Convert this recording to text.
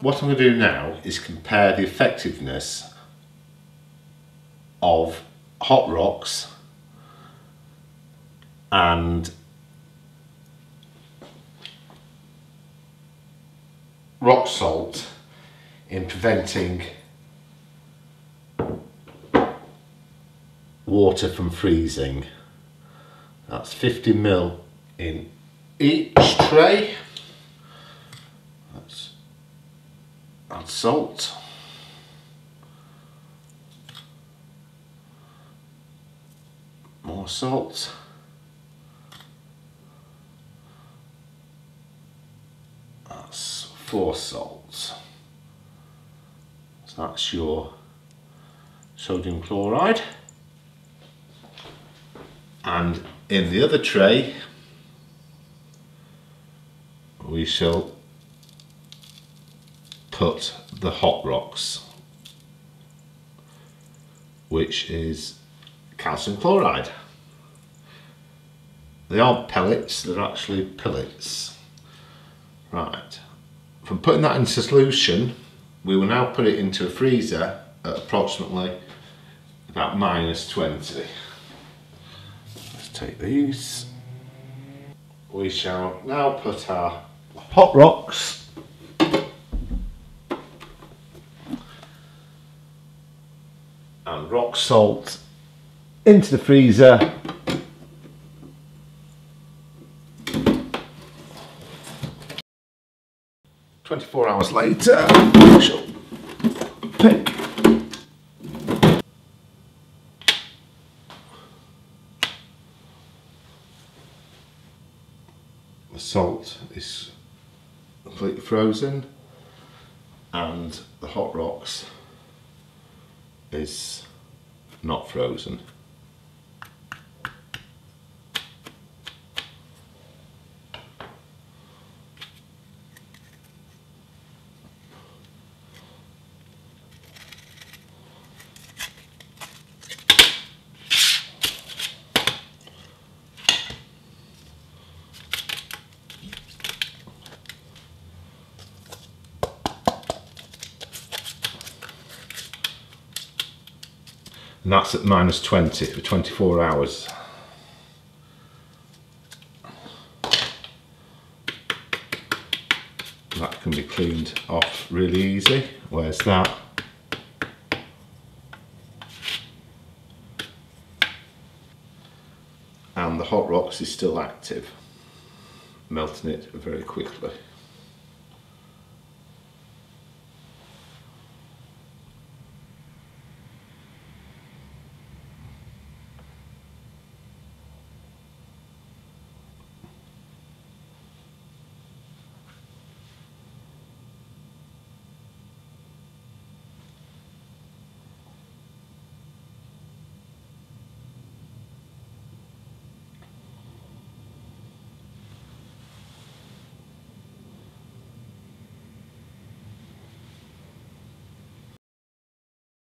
what I'm going to do now is compare the effectiveness of HotRocks and rock salt in preventing water from freezing. That's 50 mil in each tray. Let's salt. More salt. That's four salts. So that's your sodium chloride. And in the other tray, we shall put the HotRocks, which is calcium chloride. They aren't pellets, they're actually pellets. Right, from putting that into solution, we will now put it into a freezer at approximately about minus 20. Let's take these. We shall now put our HotRocks and rock salt into the freezer. Twenty-four hours later, shall pick. The salt is completely frozen and the HotRocks is not frozen. And that's at minus 20 for 24 hours. That can be cleaned off really easy. Where's that? And the HotRocks is still active, melting it very quickly.